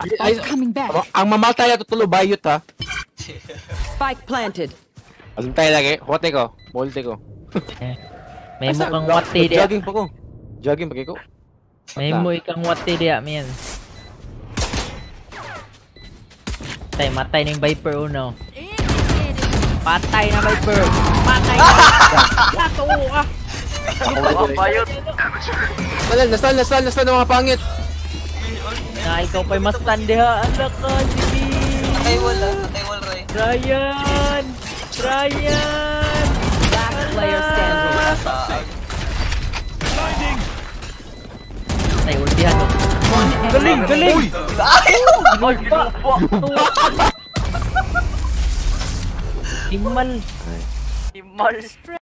Ay, Coming back. ang- mamatay at tulo bayot ha. Spike planted. Alam tayo lagi. Hote ko. Molte ko. May Asa? mukhang Ga- wati dia. Jogging pa ko. Jogging pa ko. May mo ikang wati dia, men. Tay, matay ng Viper uno. Patay na Viper. Patay na. Lato ah. Bayot. Nasal, nasal, nasal, nasal ng mga pangit. Na ikaw pa'y mas tandiha. Ala ka, sige. Patay wall ah. Patay wall, Ray. Ryan! Ryan! Last player standing. Taag. Tay, ultihan mo. Galing, galing! Ay! Ay, ginubo. Timal. Imal.